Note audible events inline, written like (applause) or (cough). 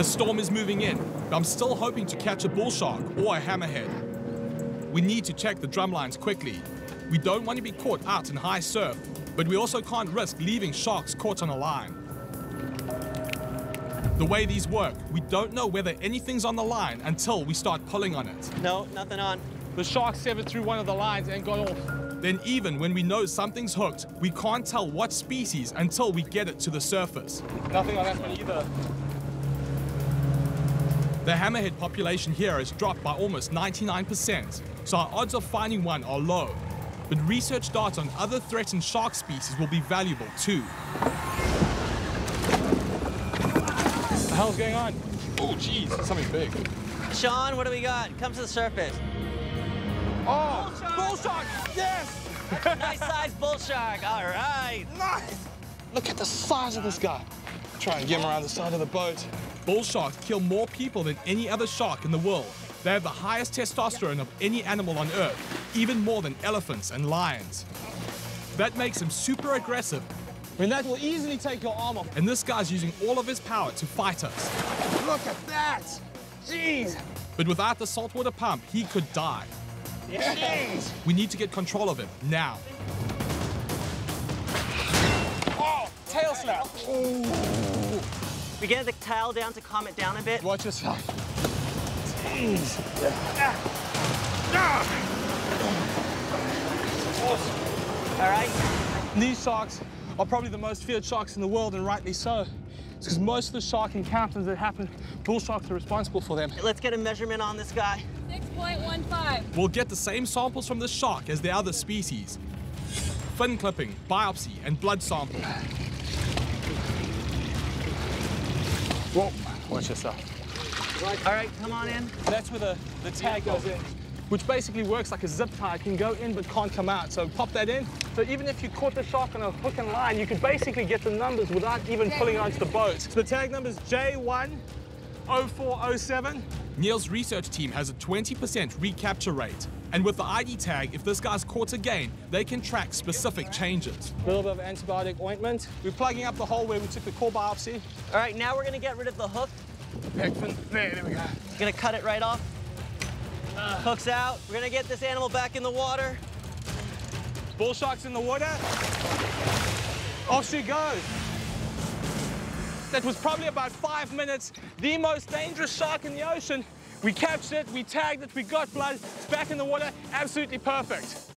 A storm is moving in, but I'm still hoping to catch a bull shark or a hammerhead. We need to check the drum lines quickly. We don't want to be caught out in high surf, but we also can't risk leaving sharks caught on a line. The way these work, we don't know whether anything's on the line until we start pulling on it. No, nothing on. The shark severed through one of the lines and got off. Then even when we know something's hooked, we can't tell what species until we get it to the surface. Nothing on that one either. The hammerhead population here has dropped by almost 99%, so our odds of finding one are low. But research data on other threatened shark species will be valuable too. What the hell's going on? Oh, jeez, something big. Sean, what do we got? Come to the surface. Oh, bull shark! Yes! nice (laughs) sized bull shark. All right. Nice! Look at the size of this guy. Try and get him around the side of the boat. Bull sharks kill more people than any other shark in the world. They have the highest testosterone of any animal on Earth, even more than elephants and lions. That makes them super aggressive, I mean, that will easily take your arm off. and this guy's using all of his power to fight us. Look at that! Jeez! But without the saltwater pump, he could die. Jeez! We need to get control of him now. Oh, tail snap! We get the tail down to calm it down a bit. Watch yourself. Jeez! All right. These sharks are probably the most feared sharks in the world, and rightly so. It's because most of the shark encounters that happen, bull sharks are responsible for them. Let's get a measurement on this guy. 6.15. We'll get the same samples from the shark as the other species. Fin clipping, biopsy, and blood sample. Whoa, watch yourself. All right, come on in. That's where the, the tag goes in, which basically works like a zip tie. It can go in but can't come out. So pop that in. So even if you caught the shark on a hook and line, you could basically get the numbers without even pulling it onto the boat. So the tag number is J10407. Neil's research team has a 20% recapture rate. And with the ID tag, if this guy's caught again, they can track specific changes. A little bit of antibiotic ointment. We're plugging up the hole where we took the core biopsy. All right, now we're gonna get rid of the hook. Pec fin. There, there we go. Gonna cut it right off. Hooks out. We're gonna get this animal back in the water. Bull sharks in the water. Off she goes. That was probably about five minutes. The most dangerous shark in the ocean. We captured it, we tagged it, we got blood. It's back in the water. Absolutely perfect.